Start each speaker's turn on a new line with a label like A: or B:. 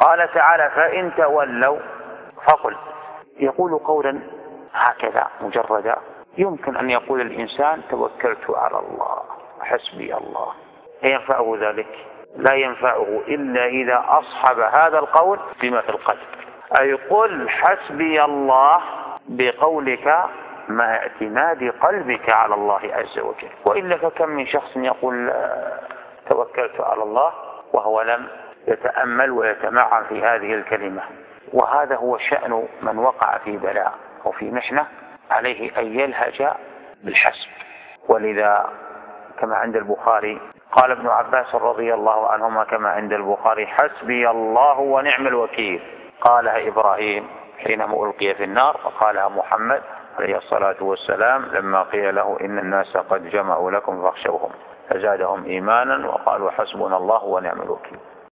A: قال تعالى فإن تولوا فقل. يقول قولا هكذا مجردا. يمكن أن يقول الإنسان توكلت على الله حسبي الله. ينفعه ذلك؟ لا ينفعه إلا إذا أصحب هذا القول بما في القلب. أي قل حسبي الله بقولك مع اعتماد قلبك على الله عز وجل. وإلا فكم من شخص يقول توكلت على الله وهو لم يتأمل ويتمعن في هذه الكلمة. وهذا هو شأن من وقع في بلاء أو في محنة عليه أن يلهج بالحسب. ولذا كما عند البخاري قال ابن عباس رضي الله عنهما كما عند البخاري حسبي الله ونعم الوكيل. قالها إبراهيم حينما ألقي في النار وقالها محمد عليه الصلاة والسلام لما قيل له إن الناس قد جمعوا لكم فاخشوهم فزادهم إيمانا وقالوا حسبنا الله ونعم الوكيل.